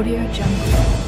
Audio Jungle.